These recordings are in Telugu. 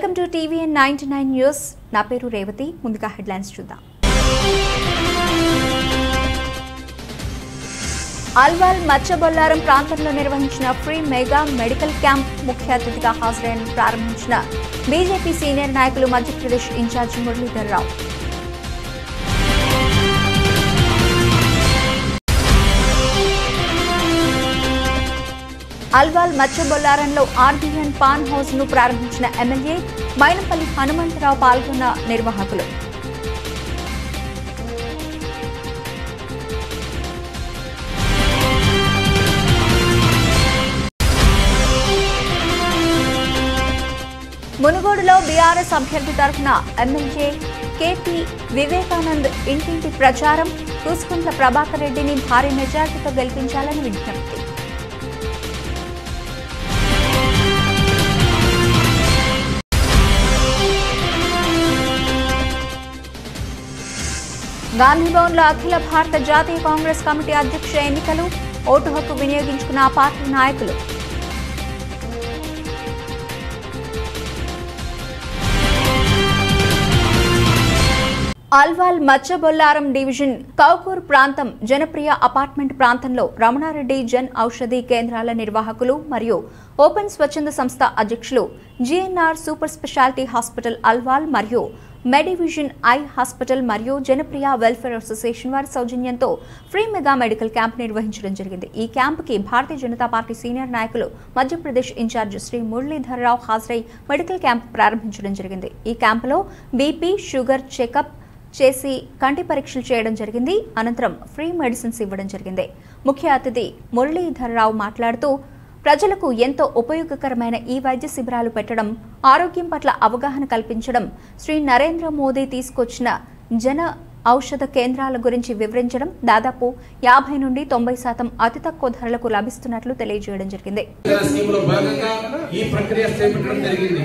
Welcome to TVN ninety nine news. నా పేరు రేవతి. ముందుగా హెడ్లైన్స్ చూద్దాం. అల్వాల్ మత్స్యబొల్లారం ప్రాంతంలో నిర్వహించిన ఫ్రీ మెగా మెడికల్ క్యాంప్ ముఖ్య అతిథిగా హాజరైన ప్రారంభించిన బీజేపీ సీనియర్ నాయకులు మధ్యప్రదేశ్ ఇన్ఛార్జ్ మురళీధర్ అల్వాల్ మచ్చబొల్లారంలో ఆర్బీఎన్ పాన్ హౌస్ను ప్రారంభించిన ఎమ్మెల్యే మైనంపల్లి హనుమంతరావు పాల్గొన్న నిర్వాహకులు. మునుగోడులో బీఆర్ఎస్ అభ్యర్థి తరఫున ఎమ్మెల్యే కేపీ వివేకానంద్ ఇంటింటి ప్రచారం కూసుకుంట్ల ప్రభాకర్ రెడ్డిని భారీ మెజార్టీతో గెలిపించాలని విజ్ఞప్తి. గాంధీభవన్లో అఖిల భారత జాతీయ కాంగ్రెస్ కమిటీ అధ్యక్ష ఎన్నికలు ఓటు హక్కు వినియోగించుకున్న పార్టీ నాయకులు. అల్వాల్ మచ్చబొల్లారం డివిజన్ కౌకూర్ ప్రాంతం జనప్రియ అపార్ట్మెంట్ ప్రాంతంలో రమణారెడ్డి జన్ ఔషధి కేంద్రాల నిర్వాహకులు మరియు ఓపెన్ స్వచ్ఛంద సంస్థ అధ్యక్షులు GNR super speciality hospital Alwal మరియు మెడివిజన్ ఐ హాస్పిటల్ మరియు జనప్రియ వెల్ఫేర్ అసోసియేషన్ వారి సౌజన్యంతో ఫ్రీ మెగా మెడికల్ క్యాంప్ నిర్వహించడం జరిగింది. ఈ క్యాంపుకి భారతీయ జనతా పార్టీ సీనియర్ నాయకులు మధ్యప్రదేశ్ ఇన్ఛార్జ్ శ్రీ మురళీధర్రావు హాజరై మెడికల్ క్యాంప్ ప్రారంభించడం జరిగింది. ఈ క్యాంపులో బీపీ షుగర్ చెకప్ చేసి కంటి పరీక్షలు చేయడం జరిగింది. అనంతరం ఫ్రీ మెడిసిన్స్ ఇవ్వడం జరిగింది. ముఖ్య అతిథి మురళీధర్రావు మాట్లాడుతూ ప్రజలకు ఎంతో ఉపయోగకరమైన ఈ వైద్య శిబిరాలు పెట్టడం ఆరోగ్యం పట్ల అవగాహన కల్పించడం శ్రీ నరేంద్ర మోదీ తీసుకొచ్చిన జన ఔషధ కేంద్రాల గురించి వివరించడం దాదాపు యాభై నుండి తొంభై శాతం అతి తక్కువ ధరలకు లభిస్తున్నట్లు తెలియజేయడం జరిగింది. ఈ ప్రక్రియ చేపట్టడం జరిగింది.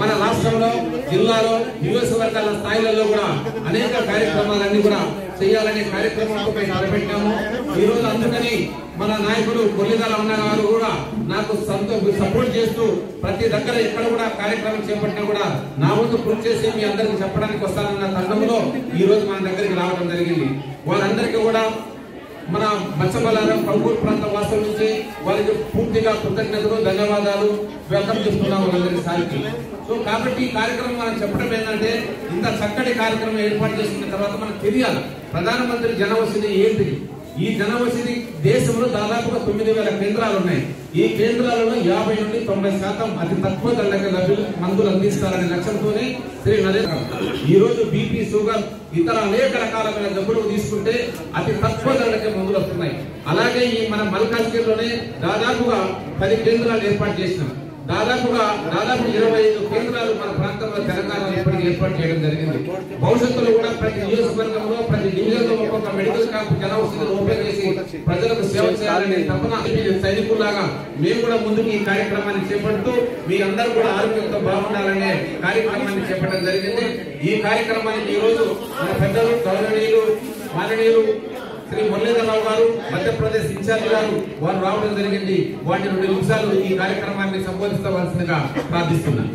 మన రాష్ట్రంలో జిల్లాలో నియోజకవర్గాల స్థాయిలలో కూడా అనేక కార్యక్రమాలన్నీ కూడా చేయాలనే కార్యక్రమంతో మేము తలపెట్టాము ఈ రోజు అందుకని మన నాయకుడు కొల్లిదల అన్న గారు కూడా నాకు సంతో సపోర్ట్ చేస్తూ ప్రతి దగ్గర ఎక్కడ కూడా కార్యక్రమం చేపట్టినా కూడా నా వంతు కృషి చేసి మీ అందరికి చెప్పడానికి వస్తానన్న తండంలో ఈ రోజు మన దగ్గరికి రావడం జరిగింది. వాళ్ళందరికీ కూడా మన బచ్చమలారం కంపూర్ ప్రాంత వాసం నుంచి వారికి పూర్తిగా కృతజ్ఞతలు ధన్యవాదాలు. వెల్కమ్ చెప్తున్నాం వాళ్ళందరి సారికి. సో కాబట్టి ఈ కార్యక్రమం మనం చెప్పడం ఏంటంటే ఇంత చక్కటి కార్యక్రమం ఏర్పాటు చేసుకున్న తర్వాత మనకు తెలియాలి ప్రధానమంత్రి జనవసతి ఏంటిది? ఈ జనవసతి దేశంలో దాదాపుగా తొమ్మిది వేల కేంద్రాలు ఉన్నాయి. ఈ కేంద్రాలలో యాభై నుండి తొంభై శాతం అతి తక్కువ ధరలకి లభ్యులు మందులు అందిస్తారనే లక్ష్యంతోనే శ్రీ నరేంద్ర ఈ రోజు బీపీ షుగర్ ఇతర అనేక రకాలైన జబ్బులు తీసుకుంటే అతి తక్కువ ధరలకే మందులు వస్తున్నాయి. అలాగే ఈ మన మల్కాజ్గిరిలోనే దాదాపుగా పది కేంద్రాలు ఏర్పాటు చేసినాం. దాదాపుగా దాదాపు ఇరవై ఐదు కేంద్రాలు మన ప్రాంతంలో తెలంగాణ ఇప్పటికీ ఏర్పాటు చేయడం జరిగింది. భవిష్యత్తులో కూడా ప్రతి నియోజకవర్గంలో ప్రతి డివిజన్లో ఒక్కొక్క మెడికల్ క్యాంప్ జనవసతిని ఓపెన్ చేసి ప్రజలకు సేవ చేయాలనే తపన సైనికుల్లాగా మేము కూడా ముందుకు ఈ కార్యక్రమాన్ని చేపడుతూ మీ అందరూ కూడా ఆరోగ్యంతో బాగుండాలనే కార్యక్రమాన్ని చేపట్టడం జరిగింది. ఈ కార్యక్రమానికి ఈ రోజు మన పెద్దలు గౌరవనీయులు మాననీయులు శ్రీ మురళీధరరావు గారు మధ్యప్రదేశ్ ఇన్ఛార్జి గారు వారు రావడం జరిగింది. వాటి రెండు నిమిషాలు ఈ కార్యక్రమాన్ని సంబోధించవలసిందిగా ప్రార్థిస్తున్నాను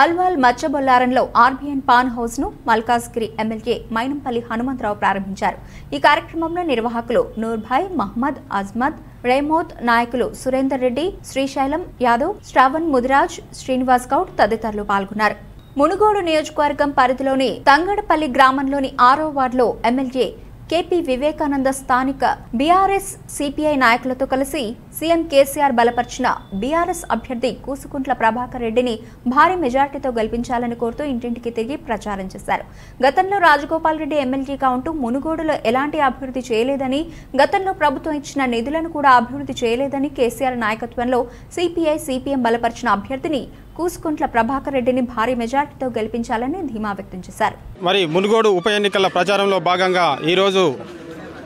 అల్వాల్ మచ్చబొల్లారంలో ఆర్బీఎన్ పాన్ హౌస్ను మల్కాజ్గిరి ఎమ్మెల్యే మైనంపల్లి హనుమంతరావు ప్రారంభించారు. ఈ కార్యక్రమంలో నిర్వాహకులు నూర్భాయ్ మహ్మద్ అజ్మద్ రేమోత్ నాయకులు సురేందర్ రెడ్డి శ్రీశైలం యాదవ్ శ్రావణ్ ముదిరాజ్ శ్రీనివాస్ గౌడ్ తదితరులు పాల్గొన్నారు. మునుగోడు నియోజకవర్గం పరిధిలోని తంగడపల్లి గ్రామంలోని ఆరో వార్డులో ఎమ్మెల్యే కేపీ వివేకానంద స్థానిక బీఆర్ఎస్ సిపిఐ నాయకులతో కలిసి సీఎం కేసీఆర్ బలపరిచిన బీఆర్ఎస్ అభ్యర్థి కూసుకుంట్ల ప్రభాకర్ రెడ్డిని భారీ మెజార్టీతో గెలిపించాలని కోరుతూ ఇంటింటికి తిరిగి ప్రచారం చేశారు. గతంలో రాజగోపాల్ రెడ్డి ఎమ్మెల్యేగా ఉంటూ మునుగోడులో ఎలాంటి అభివృద్ధి చేయలేదని గతంలో ప్రభుత్వం ఇచ్చిన నిధులను కూడా అభివృద్ధి చేయలేదని కేసీఆర్ నాయకత్వంలో సిపిఐ సిపిఎం బలపరిచిన అభ్యర్థిని కూసుకుంట్ల ప్రభాకర్ రెడ్డిని భారీ మెజార్టీతో గెలిపించాలని ధీమా వ్యక్తం చేశారు. మరి మునుగోడు ఉప ఎన్నికల ప్రచారంలో భాగంగా ఈరోజు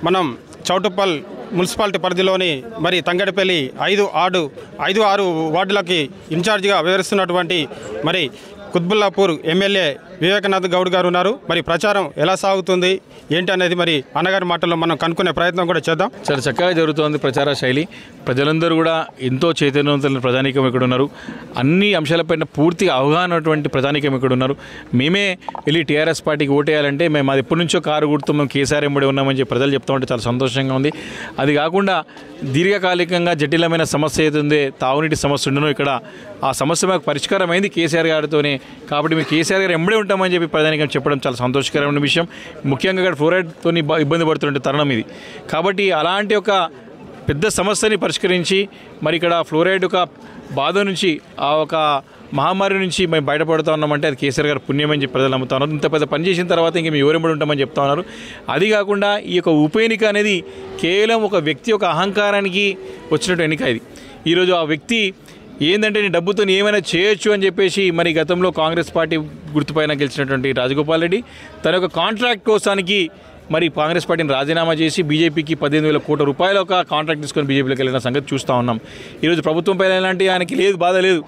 మనం చౌటుప్పల్ మున్సిపాలిటీ పరిధిలోని మరి తంగడిపల్లి ఐదు ఆడు ఐదు ఆరు వార్డులకి ఇన్ఛార్జిగా వివరిస్తున్నటువంటి మరి కుత్బుల్లాపూర్ ఎమ్మెల్యే వివేకనాథ్ గౌడ్ గారు ఉన్నారు. మరి ప్రచారం ఎలా సాగుతుంది? ఏంటి అనేది మరి అన్నగారి మాటల్లో మనం కనుక్కునే ప్రయత్నం కూడా చేద్దాం. చాలా చక్కగా జరుగుతోంది ప్రచార శైలి. ప్రజలందరూ కూడా ఎంతో చైతన్యవంతులైన ప్రజానీకం ఇక్కడ ఉన్నారు. అన్ని అంశాలపైన పూర్తిగా అవగాహన ఉన్నటువంటి ప్రజానీకం ఇక్కడ ఉన్నారు. మేమే వెళ్ళి టీఆర్ఎస్ పార్టీకి ఓటేయాలంటే మేము అది ఎప్పటి నుంచో కారు గుర్తు మేము కేసీఆర్ ఎంబడి ఉన్నామని చెప్పి ప్రజలు చెప్తా ఉంటే చాలా సంతోషంగా ఉంది. అది కాకుండా దీర్ఘకాలికంగా జటిలమైన సమస్య ఏదైందే తాగునీటి సమస్య ఉండను ఇక్కడ ఆ సమస్య మాకు పరిష్కారమైంది కేసీఆర్ గారితోనే. కాబట్టి మేము కేసీఆర్ గారు ఎంబడే ఉంటామని చెప్పి ప్రధానిగా చెప్పడం చాలా సంతోషకరమైన విషయం. ముఖ్యంగా ఇక్కడ ఫ్లోరైడ్తో ఇబ్బంది పడుతుంటే తరుణం ఇది. కాబట్టి అలాంటి ఒక పెద్ద సమస్యని పరిష్కరించి మరి ఇక్కడ ఫ్లోరైడ్ ఒక బాధ నుంచి ఆ ఒక మహమ్మారి నుంచి మేము బయటపడుతూ ఉన్నామంటే అది కేసీఆర్ గారు పుణ్యమని చెప్పి ప్రజలు నమ్ముతా ఉన్నారు. ఇంత పెద్ద పని చేసిన తర్వాత ఇంక మేము ఎవరెంబడి ఉంటామని చెప్తా ఉన్నారు. అది కాకుండా ఈ యొక్క ఉప ఎన్నిక అనేది కేవలం ఒక వ్యక్తి యొక్క అహంకారానికి వచ్చినట్టు ఎన్నిక ఇది. ఈరోజు ఆ వ్యక్తి ఏంటంటే నీ డబ్బుతో ఏమైనా చేయొచ్చు అని చెప్పేసి మరి గతంలో కాంగ్రెస్ పార్టీ గుర్తుపైన గెలిచినటువంటి రాజగోపాల్ రెడ్డి తన యొక్క కాంట్రాక్ట్ కోసానికి మరి కాంగ్రెస్ పార్టీని రాజీనామా చేసి బీజేపీకి పదిహేను వేల కోట్ల రూపాయల ఒక కాంట్రాక్ట్ తీసుకొని బీజేపీలోకి వెళ్ళిన సంగతి చూస్తూ ఉన్నాం. ఈరోజు ప్రభుత్వంపై ఎలాంటి ఆయనకి లేదు బాధ లేదు.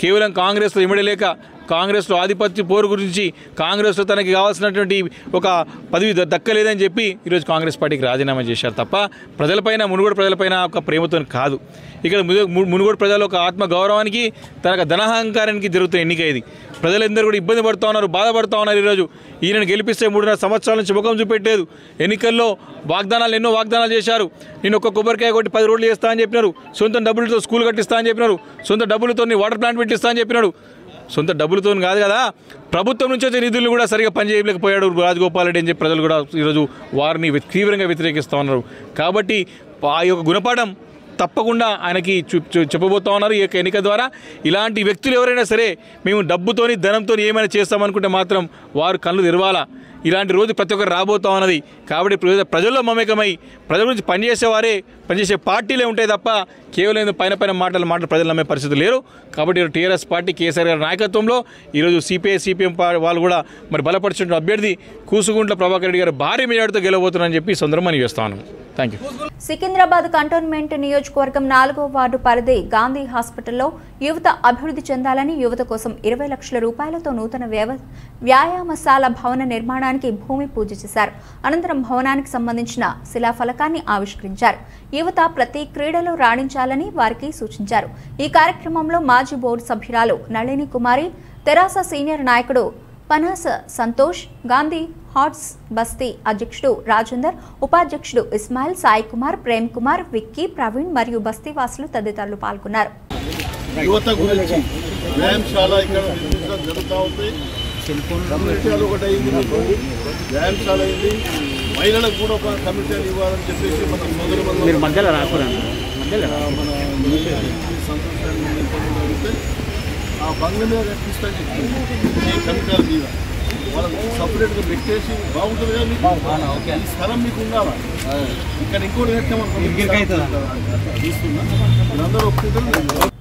కేవలం కాంగ్రెస్లో ఇమడలేక కాంగ్రెస్లో ఆధిపత్య పోరు గురించి కాంగ్రెస్లో తనకి కావాల్సినటువంటి ఒక పదవి ద- దక్కలేదని చెప్పి ఈరోజు కాంగ్రెస్ పార్టీకి రాజీనామా చేశారు తప్ప ప్రజలపైన మునుగోడు ప్రజలపైన ఒక ప్రేమతో కాదు. ఇక్కడ ము- మునుగోడు ప్రజల ఒక ఆత్మ గౌరవానికి తనకు ధనహంకారానికి జరుగుతున్న ఎన్నిక ఇది. ప్రజలందరూ కూడా ఇబ్బంది పడుతూ ఉన్నారు బాధపడుతూ ఉన్నారు ఈరోజు. ఈయనను గెలిపిస్తే మూడున్నర సంవత్సరాల నుంచి ముఖం చూపెట్టలేదు. ఎన్నికల్లో వాగ్దానాలు ఎన్నో వాగ్దానాలు చేశారు. నేను ఒక్క కొబ్బరికాయ కొట్టి పది రోడ్లు చేస్తా అని చెప్పినారు. సొంత డబ్బులతో స్కూల్ కట్టిస్తా అని చెప్పినారు. సొంత డబ్బులతో వాటర్ ప్లాంట్ పెట్టిస్తా అని చెప్పినాడు. సొంత డబ్బులతో కాదు కదా ప్రభుత్వం నుంచి వచ్చే నిధులు కూడా సరిగా పనిచేయలేకపోయాడు రాజగోపాల్ రెడ్డి అని చెప్పి ప్రజలు కూడా ఈరోజు వారిని తీవ్రంగా వ్యతిరేకిస్తూ ఉన్నారు. కాబట్టి ఆ యొక్క గుణపాఠం తప్పకుండా ఆయనకి చెప్పబోతా ఉన్నారు ఈ యొక్క ఎన్నిక ద్వారా. ఇలాంటి వ్యక్తులు ఎవరైనా సరే మేము డబ్బుతోని ధనంతో ఏమైనా చేస్తామనుకుంటే మాత్రం వారు కళ్ళు తెరవాలా. ఇలాంటి రోజు ప్రతి ఒక్కరు రాబోతా ఉన్నది కాబట్టి ప్రజల్లో మమేకమై ప్రజల గురించి పనిచేసేవారే పనిచేసే పార్టీలే ఉంటాయి తప్ప కేవలం పైన పైన మాటలు మాటలు ప్రజలు నమ్మే పరిస్థితి లేరు. కాబట్టి టీఆర్ఎస్ పార్టీ కేసీఆర్ గారి నాయకత్వంలో ఈరోజు సిపిఐ సిపిఎం వాళ్ళు కూడా మరి బలపరిచిన అభ్యర్థి కూసుగుంట్ల ప్రభాకర్ రెడ్డి గారు భారీ మెజార్టీతో గెలవబోతున్నారని చెప్పి ఈ చేస్తాను. థ్యాంక్ యూ సికింద్రాబాద్ కంటోన్మెంట్ నియోజకవర్గం నాలుగో వార్డు పరిధి గాంధీ హాస్పిటల్లో యువత అభివృద్ధి చెందాలని యువత కోసం ఇరవై లక్షల రూపాయలతో నూతన వ్యవ వ్యాయామశాల భవన నిర్మాణానికి భూమి పూజ చేశారు. అనంతరం భవనానికి సంబంధించిన శిలాఫలకాన్ని ఆవిష్కరించారు. యువత ప్రతి క్రీడలో రాణించాలని వారికి సూచించారు. ఈ కార్యక్రమంలో మాజీ బోర్డు సభ్యురాలు నళిని కుమారి తెరాస సీనియర్ నాయకుడు పనాస సంతోష్ గాంధీ హాట్స్ బస్తీ అధ్యక్షుడు రాజేందర్ ఉపాధ్యక్షుడు ఇస్మాయిల్ సాయి కుమార్ ప్రేమ్ కుమార్ విక్కీ ప్రవీణ్ మరియు బస్తీ వాసులు తదితరులు పాల్గొన్నారు. యువత గురించి వ్యాయామశాల ఇక్కడ నిర్మించడం జరుగుతూ ఉంది. ఒకటి అయింది మీకు వ్యాయామశాల అయింది మహిళలకు కూడా ఒక ఇవ్వాలని చెప్పేసి మన మొదలు మీరు మధ్యలో మన సంతోషాన్ని ఆ బంగ్లా మీద కట్టిస్తాను చెప్పింది. ఈ కమిటీల మీద. వాళ్ళకి సపరేట్గా పెట్టేసి బాగుంటుంది కదా మీకు? ఈ స్థలం మీకు ఉండాలా? ఇక్కడ ఇంకోటి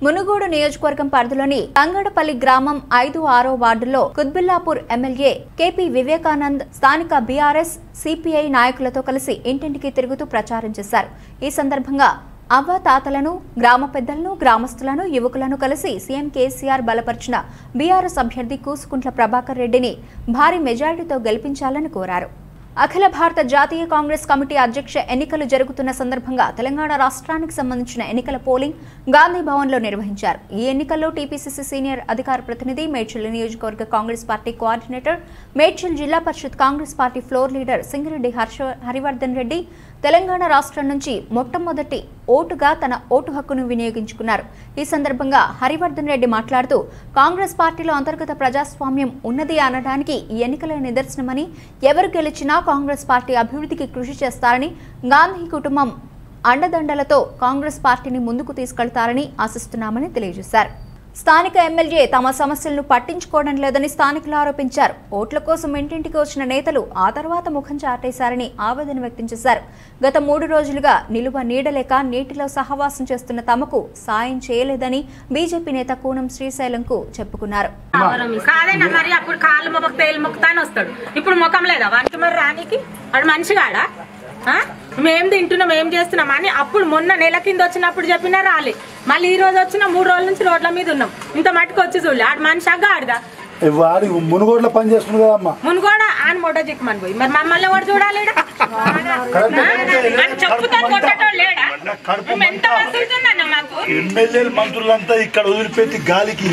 మునుగోడు నియోజకవర్గం పరిధిలోని తంగడపల్లి గ్రామం ఐదు ఆరో వార్డులో కుత్బుల్లాపూర్ ఎమ్మెల్యే కేపీ వివేకానంద్ స్థానిక బీఆర్ఎస్ సిపిఐ నాయకులతో కలిసి ఇంటింటికి తిరుగుతూ ప్రచారం చేశారు. ఈ సందర్భంగా అవ్వ తాతలను గ్రామ పెద్దలను గ్రామస్తులను యువకులను కలిసి సీఎం కేసీఆర్ బలపరిచిన బీఆర్ఎస్ అభ్యర్థి కూసుకుంట్ల ప్రభాకర్ రెడ్డిని భారీ మెజారిటీతో గెలిపించాలని కోరారు. అఖిల భారత జాతీయ కాంగ్రెస్ కమిటీ అధ్యక్ష ఎన్నికలు జరుగుతున్న సందర్భంగా తెలంగాణ రాష్ట్రానికి సంబంధించిన ఎన్నికల పోలింగ్ గాంధీ భవన్లో నిర్వహించారు. ఈ ఎన్నికల్లో టీపీసీసీ సీనియర్ అధికార ప్రతినిధి మేడ్చల్ నియోజకవర్గ Congress party coordinator Medchal zilla parishad Congress party floor leader Singireddy Harsha Harivardhan Reddy Telangana రాష్ట్రం నుంచి మొట్టమొదటి ఓటుగా తన ఓటు హక్కును వినియోగించుకున్నారు. ఈ సందర్భంగా హరివర్ధన్ రెడ్డి మాట్లాడుతూ కాంగ్రెస్ పార్టీలో అంతర్గత ప్రజాస్వామ్యం ఉన్నది అనడానికి ఈ ఎన్నికల నిదర్శనమని ఎవరు గెలిచినా కాంగ్రెస్ పార్టీ అభివృద్ధికి కృషి చేస్తారని గాంధీ కుటుంబం అండదండలతో కాంగ్రెస్ పార్టీని ముందుకు తీసుకెళ్తారని ఆశిస్తున్నామని తెలియజేశారు. స్థానిక ఎమ్మెల్యే తమ సమస్యలను పట్టించుకోవడం లేదని స్థానికులు ఆరోపించారు. ఓట్ల కోసం ఇంటింటికి వచ్చిన నేతలు ఆ తర్వాత ముఖం చాటేశారని ఆవేదన వ్యక్తం చేశారు. గత మూడు రోజులుగా నిలువ నీడలేక నీటిలో సహవాసం చేస్తున్న తమకు సాయం చేయలేదని బీజేపీ నేత కూనం శ్రీశైలంకు చెప్పుకున్నారు. ఇప్పుడు ముఖం లేదా? వానికి మరి రానికి? మనిషిగాడా? మేం తింటున్నాం ఏం చేస్తున్నాం అని అప్పుడు మొన్న నెల కింద వచ్చినప్పుడు చెప్పినా రాలే. మళ్ళీ ఈ రోజు వచ్చిన మూడు రోజుల నుంచి రోడ్ల మీద ఉన్నాం. ఇంత మట్టుకు వచ్చి చూడలే. ఆడు మనిషి గాడిదా? వాడి మునుగోడ్ల పని చేస్తుంది కదమ్మా. మునుగోడ? ఆయన మొట్ట చిక్కమని పోయి. మరి మమ్మల్ని ఎవరు చూడాలి ఈడ? అని చెప్పుతాను కొట్టేటోడు లేడా? మేము ఎంత వస్తుందన్న మాకు? ఎమ్మెల్యేలు మంత్రులంతా ఇక్కడ వదిలిపెట్టి గాలికి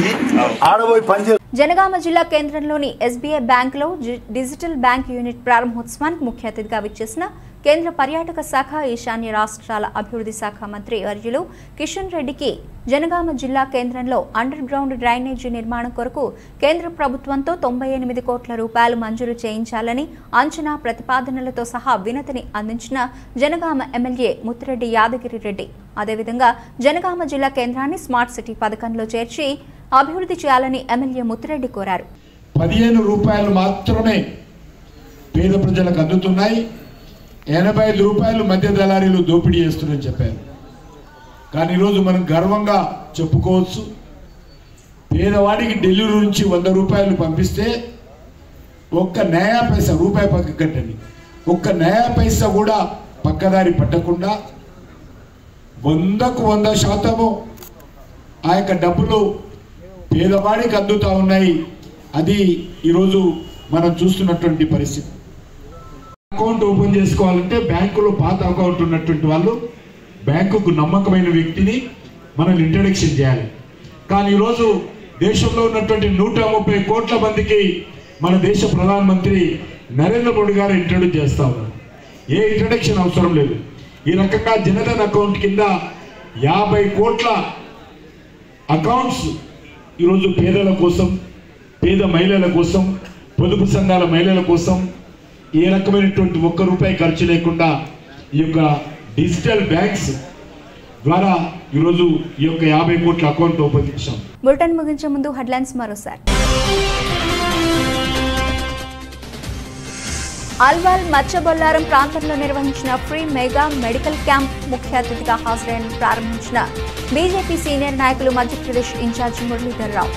ఆడబోయి పని చేస్తారు జనగామ జిల్లా కేంద్రంలోని ఎస్బీఐ బ్యాంకులో జి- డిజిటల్ బ్యాంక్ యూనిట్ ప్రారంభోత్సవానికి ముఖ్య అతిథిగా విచ్చేసిన కేంద్ర పర్యాటక శాఖ ఈశాన్య రాష్ట్రాల అభివృద్ధి శాఖ మంత్రి వర్యులు కిషన్ రెడ్డికి జనగామ జిల్లా కేంద్రంలో అండర్ గ్రౌండ్ డ్రైనేజీ నిర్మాణం కొరకు కేంద్ర ప్రభుత్వంతో తొంభై ఎనిమిది కోట్ల రూపాయలు మంజూరు చేయించాలని అంచనా ప్రతిపాదనలతో సహా వినతిని అందించిన జనగామ ఎమ్మెల్యే ముత్తిరెడ్డి యాదగిరి రెడ్డి. అదేవిధంగా జనగామ జిల్లా కేంద్రాన్ని స్మార్ట్ సిటీ పథకంలో చేర్చి అభివృద్ధి చేయాలని ఎమ్మెల్యే ముత్తిరెడ్డి కోరారు. పదిహేను రూపాయలు మాత్రమే పేద ప్రజలకు అందుతున్నాయి. ఎనభై ఐదు రూపాయలు మధ్య దళారీలు దోపిడీ చేస్తున్నారని చెప్పారు. కానీ ఈరోజు మనం గర్వంగా చెప్పుకోవచ్చు. పేదవాడికి ఢిల్లీ నుంచి వంద రూపాయలు పంపిస్తే ఒక్క నయా పైసా రూపాయి పక్క కట్టండి. ఒక్క నయా పైసా కూడా పక్కదారి పట్టకుండా వందకు వంద శాతము ఆ యొక్క డబ్బులు పేదవాడికి అందుతూ ఉన్నాయి. అది ఈరోజు మనం చూస్తున్నటువంటి పరిస్థితి. అకౌంట్ ఓపెన్ చేసుకోవాలంటే బ్యాంకులో పాత అకౌంట్ ఉన్నటువంటి వాళ్ళు బ్యాంకుకు నమ్మకమైన వ్యక్తిని మనం ఇంట్రడక్షన్ చేయాలి. కానీ ఈరోజు దేశంలో ఉన్నటువంటి నూట ముప్పై కోట్ల మందికి మన దేశ ప్రధానమంత్రి నరేంద్ర మోడీ గారు ఇంట్రడ్యూస్ చేస్తా ఉన్నారు. ఏ ఇంట్రడక్షన్ అవసరం లేదు. ఈ రకంగా జనధన్ అకౌంట్ కింద యాభై కోట్ల అకౌంట్స్ ఈరోజు పేదల కోసం పేద మహిళల కోసం పొదుపు సంఘాల మహిళల కోసం ఏ రకమైనటువంటి ఒక్క రూపాయి ఖర్చు లేకుండా ఈ యొక్క డిజిటల్ బ్యాంక్స్ ద్వారా ఈరోజు ఈ యొక్క యాభై కోట్ల అకౌంట్ ఓపెన్ చేశాం. బులెటిన్ ముగించే ముందు హెడ్లైన్స్ మరోసారి. అల్వాల్ మచ్చబొల్లారం ప్రాంతంలో నిర్వహించిన ఫ్రీ మెగా మెడికల్ క్యాంప్ ముఖ్య అతిథిగా హాజరైన ప్రారంభించిన బీజేపీ సీనియర్ నాయకులు మధ్యప్రదేశ్ ఇన్ఛార్జ్ మురళీధర్ రావు.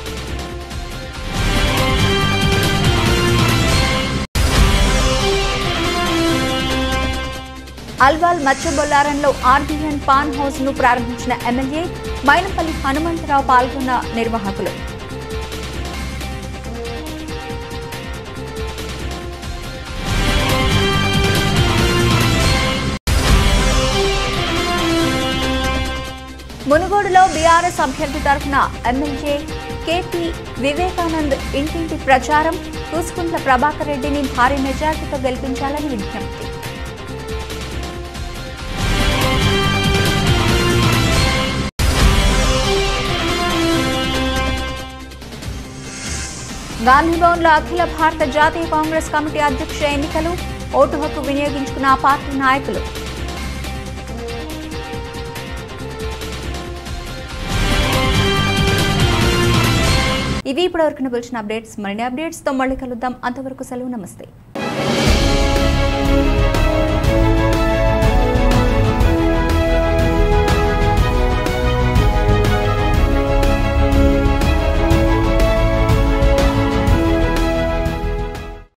అల్వాల్ మచ్చబొల్లారంలో ఆర్బీఎన్ పాన్ హౌస్ను ప్రారంభించిన ఎమ్మెల్యే మైనపల్లి హనుమంతరావు పాల్గొన్న నిర్వాహకులు. మునుగోడులో బీఆర్ఎస్ అభ్యర్థి తరఫున ఎమ్మెల్యే కేపీ వివేకానంద్ ఇంటింటి ప్రచారం కూసుకుంట్ల ప్రభాకర్ రెడ్డిని భారీ మెజార్టీతో గెలిపించాలని విజ్ఞప్తి. గాంధీభవన్లో అఖిల భారత జాతీయ కాంగ్రెస్ కమిటీ అధ్యక్ష ఎన్నికలు ఓటు హక్కు వినియోగించుకున్న ఆ పార్టీ నాయకులు. ఇవి ఇప్పటివరకు పిలిచిన అప్డేట్స్. మరిన్ని అప్డేట్స్తో మళ్ళీ కలుద్దాం. అంతవరకు సెలవు. నమస్తే.